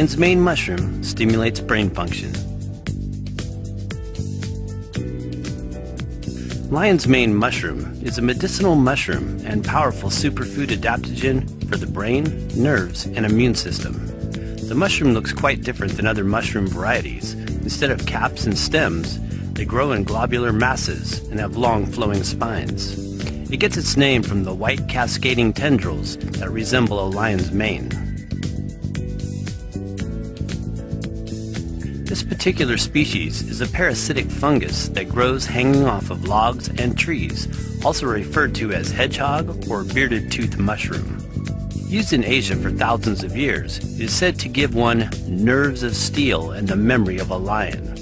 Lion's mane mushroom stimulates brain function. Lion's mane mushroom is a medicinal mushroom and powerful superfood adaptogen for the brain, nerves, and immune system. The mushroom looks quite different than other mushroom varieties. Instead of caps and stems, they grow in globular masses and have long flowing spines. It gets its name from the white cascading tendrils that resemble a lion's mane. This particular species is a parasitic fungus that grows hanging off of logs and trees, also referred to as hedgehog or bearded tooth mushroom. Used in Asia for thousands of years, it is said to give one nerves of steel and the memory of a lion.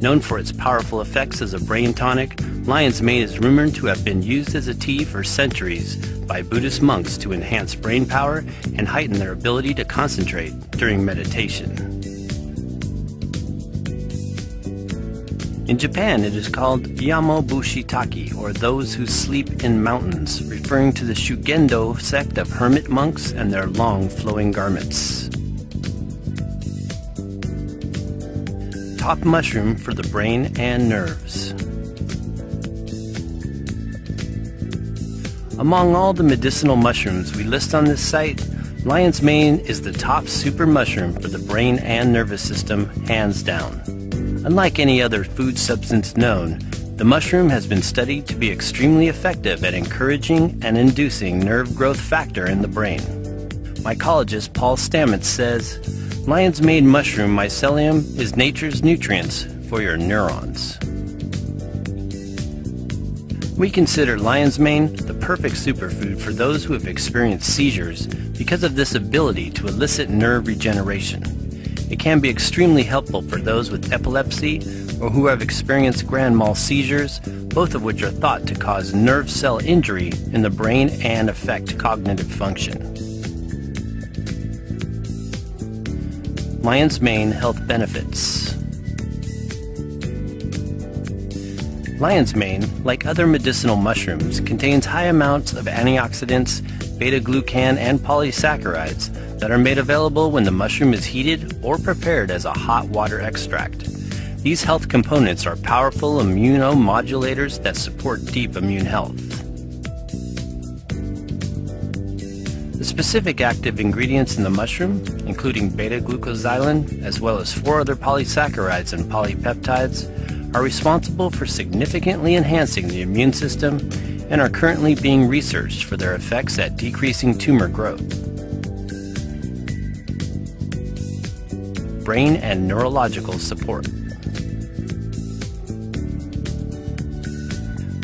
Known for its powerful effects as a brain tonic, lion's mane is rumored to have been used as a tea for centuries by Buddhist monks to enhance brain power and heighten their ability to concentrate during meditation. In Japan, it is called Yamabushitake, or those who sleep in mountains, referring to the Shugendo sect of hermit monks and their long flowing garments. Top mushroom for the brain and nerves. Among all the medicinal mushrooms we list on this site, lion's mane is the top super mushroom for the brain and nervous system, hands down. Unlike any other food substance known, the mushroom has been studied to be extremely effective at encouraging and inducing nerve growth factor in the brain. Mycologist Paul Stamets says, Lion's mane mushroom mycelium is nature's nutrients for your neurons. We consider lion's mane the perfect superfood for those who have experienced seizures because of this ability to elicit nerve regeneration. It can be extremely helpful for those with epilepsy or who have experienced grand mal seizures, both of which are thought to cause nerve cell injury in the brain and affect cognitive function. Lion's Mane Health Benefits Lion's mane, like other medicinal mushrooms, contains high amounts of antioxidants, beta-glucan, and polysaccharides that are made available when the mushroom is heated or prepared as a hot water extract. These health components are powerful immunomodulators that support deep immune health. The specific active ingredients in the mushroom, including beta-glucoxylan as well as four other polysaccharides and polypeptides, are responsible for significantly enhancing the immune system and are currently being researched for their effects at decreasing tumor growth. Brain and neurological support.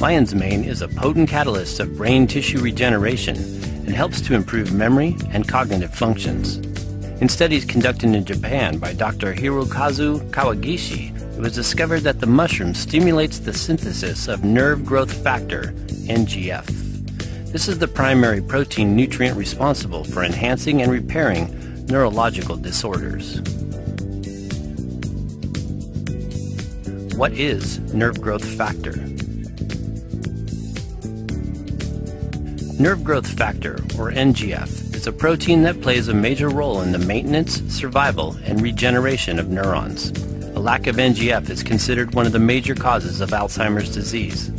Lion's mane is a potent catalyst of brain tissue regeneration and helps to improve memory and cognitive functions. In studies conducted in Japan by Dr. Hirokazu Kawagishi, it was discovered that the mushroom stimulates the synthesis of nerve growth factor, NGF. This is the primary protein nutrient responsible for enhancing and repairing neurological disorders. What is nerve growth factor? Nerve growth factor, or NGF, is a protein that plays a major role in the maintenance, survival, and regeneration of neurons. A lack of NGF is considered one of the major causes of Alzheimer's disease.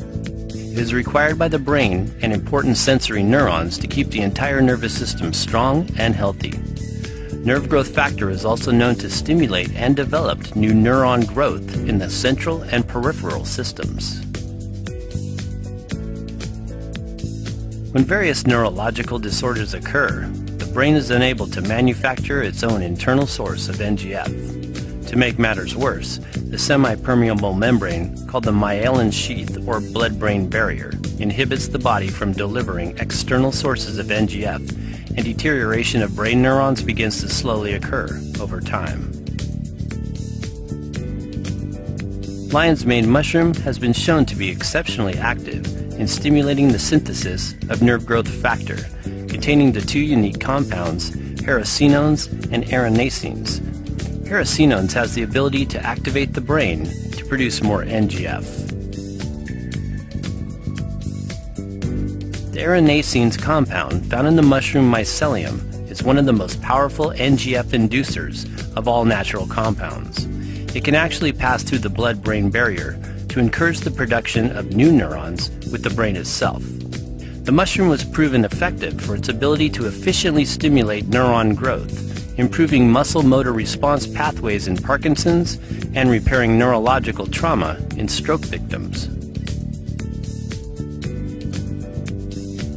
It is required by the brain and important sensory neurons to keep the entire nervous system strong and healthy. Nerve growth factor is also known to stimulate and develop new neuron growth in the central and peripheral systems. When various neurological disorders occur, the brain is unable to manufacture its own internal source of NGF. To make matters worse, the semi-permeable membrane, called the myelin sheath or blood-brain barrier, inhibits the body from delivering external sources of NGF and deterioration of brain neurons begins to slowly occur over time. Lion's mane mushroom has been shown to be exceptionally active in stimulating the synthesis of nerve growth factor, containing the two unique compounds, hericenones and erinacines. Hericenones has the ability to activate the brain to produce more NGF. The compound found in the mushroom mycelium is one of the most powerful NGF inducers of all natural compounds. It can actually pass through the blood-brain barrier to encourage the production of new neurons with the brain itself. The mushroom was proven effective for its ability to efficiently stimulate neuron growth, improving muscle motor response pathways in Parkinson's and repairing neurological trauma in stroke victims.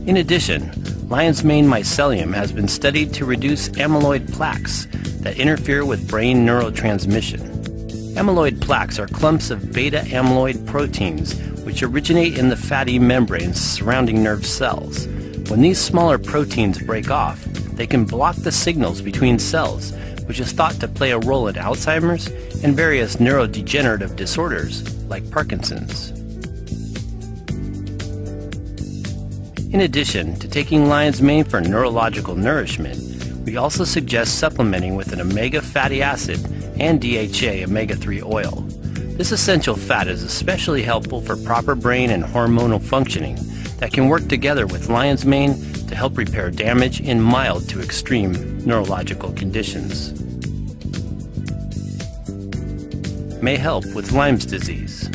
In addition, lion's mane mycelium has been studied to reduce amyloid plaques that interfere with brain neurotransmission. Amyloid plaques are clumps of beta amyloid proteins which originate in the fatty membranes surrounding nerve cells. When these smaller proteins break off, they can block the signals between cells, which is thought to play a role in Alzheimer's and various neurodegenerative disorders like Parkinson's. In addition to taking lion's mane for neurological nourishment, we also suggest supplementing with an omega fatty acid and DHA omega-3 oil. This essential fat is especially helpful for proper brain and hormonal functioning that can work together with lion's mane to help repair damage in mild to extreme neurological conditions. May help with Lyme's disease.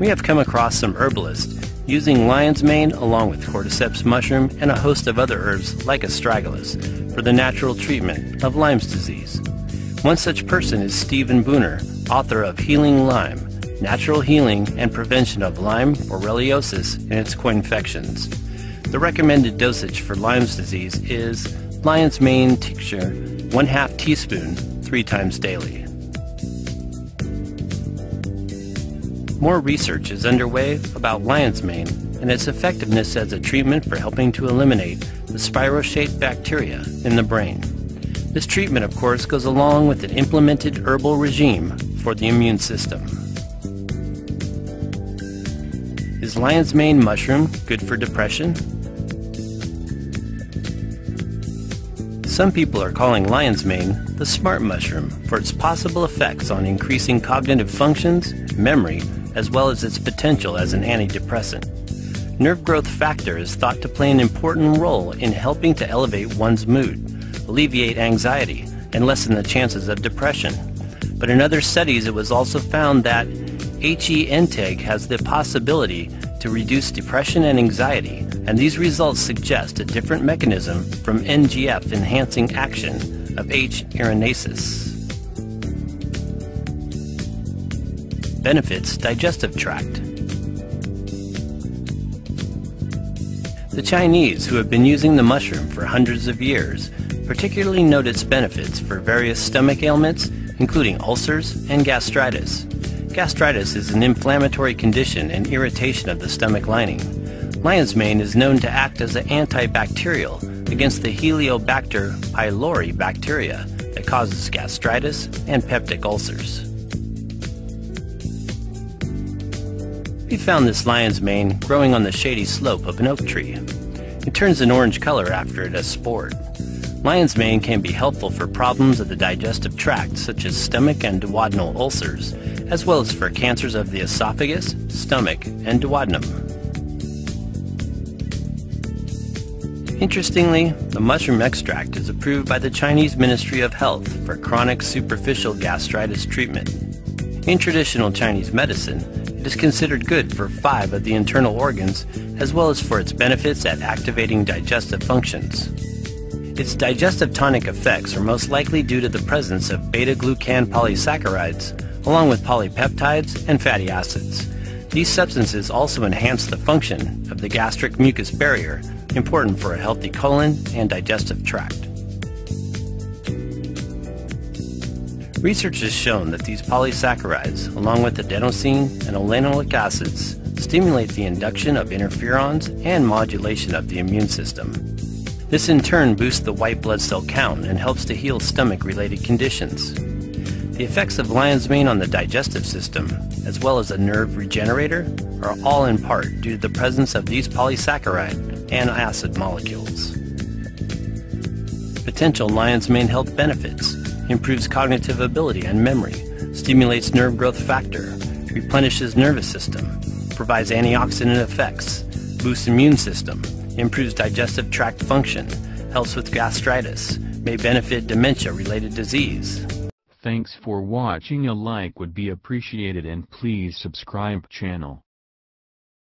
We have come across some herbalists using lion's mane along with cordyceps mushroom and a host of other herbs like astragalus for the natural treatment of Lyme's disease. One such person is Stephen Buhner, author of Healing Lyme, Natural Healing and Prevention of Lyme, Borreliosis, and its co-infections. The recommended dosage for Lyme's disease is lion's mane tincture, 1 half teaspoon, 3 times daily. More research is underway about lion's mane and its effectiveness as a treatment for helping to eliminate the spiral-shaped bacteria in the brain. This treatment, of course, goes along with an implemented herbal regime for the immune system. Is lion's mane mushroom good for depression? Some people are calling lion's mane the smart mushroom for its possible effects on increasing cognitive functions, memory, as well as its potential as an antidepressant. Nerve growth factor is thought to play an important role in helping to elevate one's mood, alleviate anxiety, and lessen the chances of depression. But in other studies, it was also found that HE intake has the possibility to reduce depression and anxiety, and these results suggest a different mechanism from NGF enhancing action of H. erinaceus. Benefits digestive tract. The Chinese, who have been using the mushroom for hundreds of years, particularly note its benefits for various stomach ailments, including ulcers and gastritis. Gastritis is an inflammatory condition and irritation of the stomach lining. Lion's mane is known to act as an antibacterial against the Helicobacter pylori bacteria that causes gastritis and peptic ulcers. We found this lion's mane growing on the shady slope of an oak tree. It turns an orange color after it has spored. Lion's mane can be helpful for problems of the digestive tract such as stomach and duodenal ulcers, as well as for cancers of the esophagus, stomach, and duodenum. Interestingly, the mushroom extract is approved by the Chinese Ministry of Health for chronic superficial gastritis treatment. In traditional Chinese medicine, it is considered good for five of the internal organs, as well as for its benefits at activating digestive functions. Its digestive tonic effects are most likely due to the presence of beta-glucan polysaccharides, along with polypeptides and fatty acids. These substances also enhance the function of the gastric mucus barrier, important for a healthy colon and digestive tract. Research has shown that these polysaccharides, along with adenosine and oleanolic acids, stimulate the induction of interferons and modulation of the immune system. This in turn boosts the white blood cell count and helps to heal stomach-related conditions. The effects of lion's mane on the digestive system, as well as a nerve regenerator, are all in part due to the presence of these polysaccharide and acid molecules. Potential lion's mane health benefits improves cognitive ability and memory, stimulates nerve growth factor, replenishes nervous system, provides antioxidant effects, boosts immune system, improves digestive tract function, helps with gastritis, may benefit dementia-related disease. Thanks for watching a like would be appreciated and please subscribe channel.